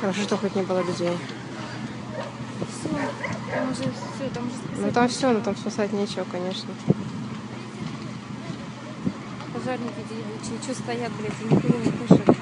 Хорошо, что хоть не было людей. Все, там уже все, там уже спасать Ну там все, но ну, там спасать нечего, конечно. Пожарники ебучие, что стоят, блядь, и нихуя не кушают.